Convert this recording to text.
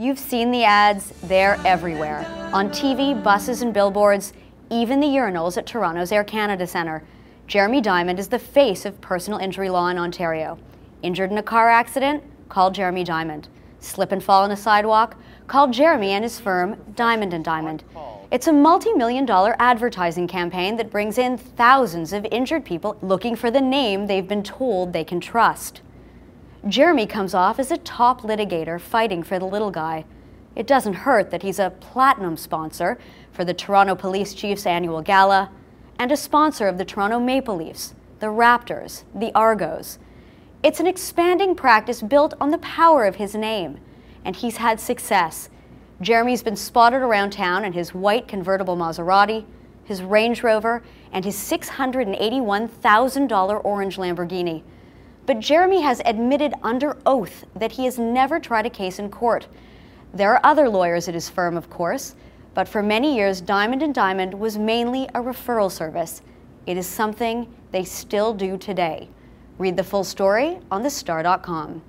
You've seen the ads, they're everywhere. On TV, buses and billboards, even the urinals at Toronto's Air Canada Centre. Jeremy Diamond is the face of personal injury law in Ontario. Injured in a car accident? Call Jeremy Diamond. Slip and fall on a sidewalk? Call Jeremy and his firm, Diamond and Diamond. It's a multi-million dollar advertising campaign that brings in thousands of injured people looking for the name they've been told they can trust. Jeremy comes off as a top litigator fighting for the little guy. It doesn't hurt that he's a platinum sponsor for the Toronto Police Chief's annual gala and a sponsor of the Toronto Maple Leafs, the Raptors, the Argos. It's an expanding practice built on the power of his name, and he's had success Jeremy's been spotted around town in his white convertible Maserati, his Range Rover, and his $681,000 orange Lamborghini. But Jeremy has admitted under oath that he has never tried a case in court. There are other lawyers at his firm, of course, but for many years, Diamond and Diamond was mainly a referral service. It is something they still do today. Read the full story on thestar.com.